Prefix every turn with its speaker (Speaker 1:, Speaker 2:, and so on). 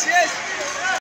Speaker 1: Yes, yes.